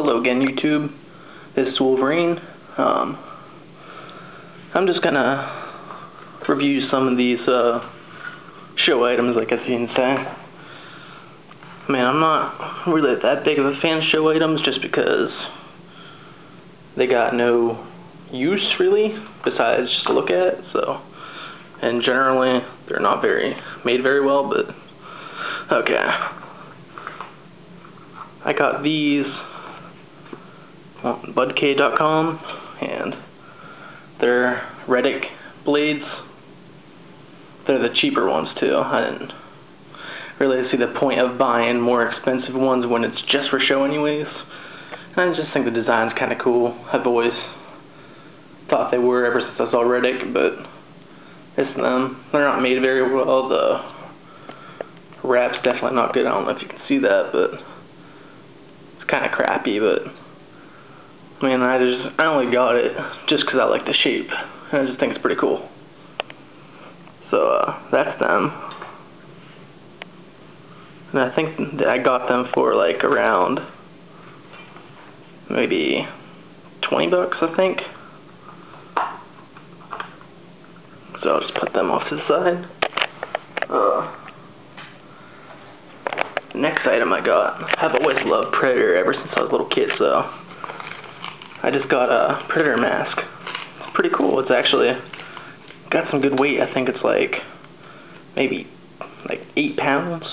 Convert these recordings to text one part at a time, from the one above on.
Hello again, YouTube. This is Wolverine. Um, I'm just gonna review some of these uh, show items, like I seen say. Man, I'm not really that big of a fan of show items just because they got no use really besides just to look at. So, and generally they're not very made very well. But okay, I got these budk.com and they're Riddick blades. They're the cheaper ones too. I didn't really see the point of buying more expensive ones when it's just for show anyways. And I just think the design's kind of cool. I've always thought they were ever since I saw Riddick, but it's them. They're not made very well. The wrap's definitely not good. I don't know if you can see that, but it's kind of crappy, but I mean, I just I only got it just because I like the shape. I just think it's pretty cool. So uh, that's them. And I think that I got them for like around maybe 20 bucks, I think. So I'll just put them off to the side. Uh, next item I got. I've always loved Predator ever since I was a little kid, so I just got a Predator mask. It's pretty cool. It's actually got some good weight. I think it's like maybe like eight pounds.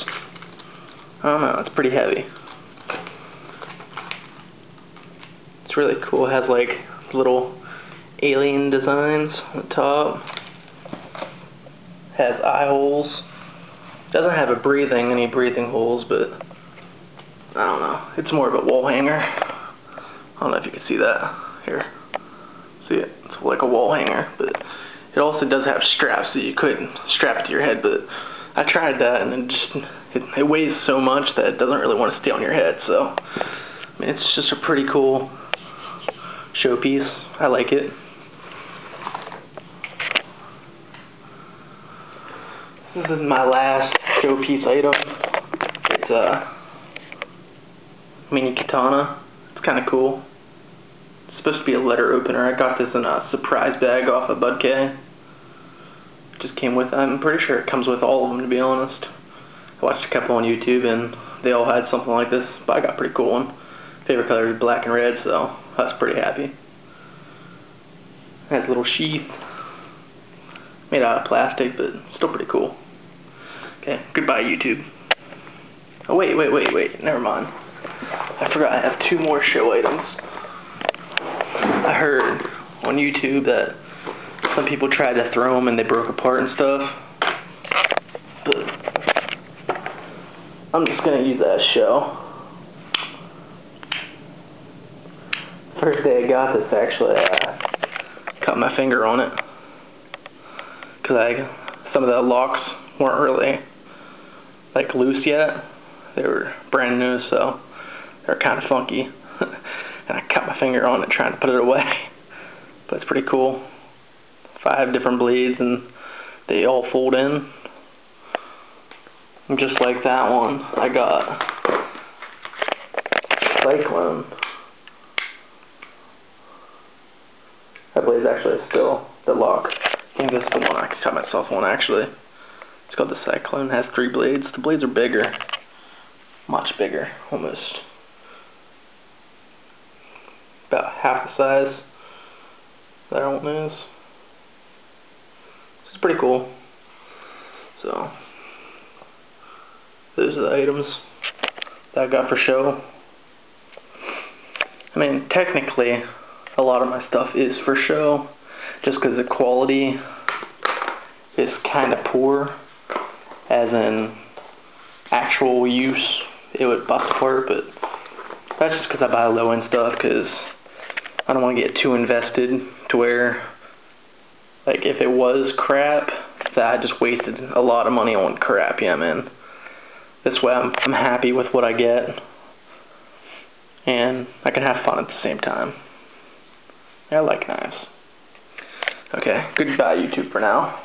I don't know. It's pretty heavy. It's really cool. It has like little alien designs on the top. Has eye holes. Doesn't have a breathing, any breathing holes, but I don't know. It's more of a wall hanger. I don't know if you can see that here. See it? It's like a wall hanger, but it also does have straps that you could strap it to your head, but I tried that and it just it, it weighs so much that it doesn't really want to stay on your head. So I mean, it's just a pretty cool showpiece. I like it. This is my last showpiece item. It's a mini katana kind of cool. It's supposed to be a letter opener. I got this in a surprise bag off of Bud K. Just came with, I'm pretty sure it comes with all of them to be honest. I watched a couple on YouTube and they all had something like this, but I got a pretty cool one. Favorite color is black and red, so I was pretty happy. It has a little sheath. Made out of plastic, but still pretty cool. Okay, goodbye YouTube. Oh wait, wait, wait, wait, never mind. I forgot I have two more show items. I heard on YouTube that some people tried to throw them and they broke apart and stuff. But I'm just going to use that shell. First day I got this actually, I cut my finger on it. Because I, some of the locks weren't really like loose yet. They were brand new, so they're kind of funky. and I cut my finger on it trying to put it away. But it's pretty cool. Five different blades and they all fold in. And just like that one, I got Cyclone. That blade's actually still the lock. I think this is the one I cut myself on actually. It's called the Cyclone. It has three blades. The blades are bigger. Much bigger, almost half the size that one is. Is pretty cool. So, those are the items that I got for show. I mean, technically, a lot of my stuff is for show, just because the quality is kind of poor, as in actual use, it would bust apart, but that's just because I buy low-end stuff, because I don't want to get too invested to where, like, if it was crap, that I just wasted a lot of money on crap, yeah, man. This way I'm, I'm happy with what I get, and I can have fun at the same time. I like knives. Okay, goodbye YouTube for now.